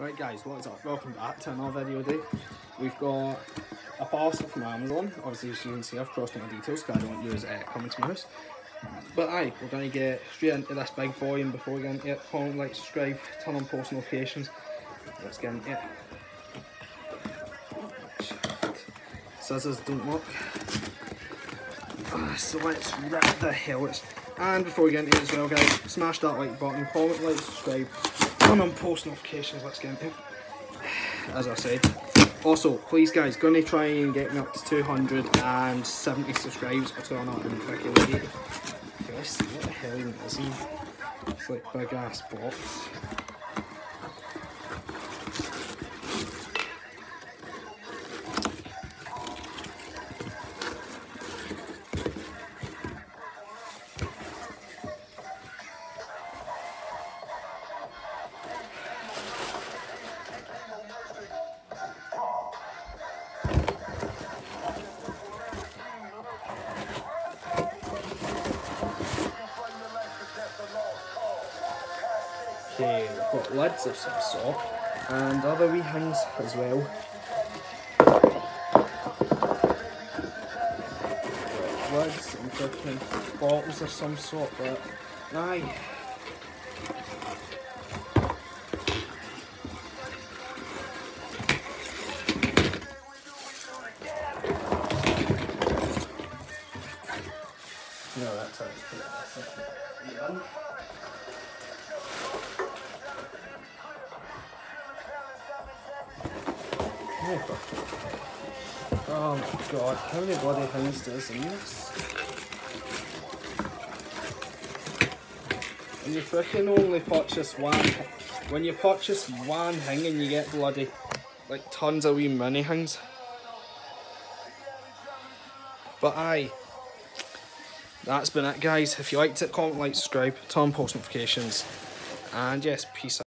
Right guys, what's up? Welcome back to another video day. We've got a parcel from Amazon. Obviously as you can see I've crossed out my details because I don't want use uh, coming to my house. But aye, we're going to get straight into this big boy and before we get into it, comment, like, subscribe, turn on post notifications. Let's get into it. Scissors don't work. Uh, so let's rip the hell and before we get into it as well guys, smash that like button, comment, like, subscribe, turn on post notifications, let's get into it. As I said. Also, please guys, gonna try and get me up to 270 subscribes or turn up fucking late. Let's see what the hell is he? It's like big ass box. Okay, we've got lids of some sort and other wee things as well. Lids and freaking bottles of some sort, but aye. No, that's how it's it. Oh my god, how many bloody things does in this? When you freaking only purchase one, when you purchase one thing and you get bloody, like tons of wee mini things. But aye, that's been it guys. If you liked it, comment, like, subscribe, turn on post notifications, and yes, peace out.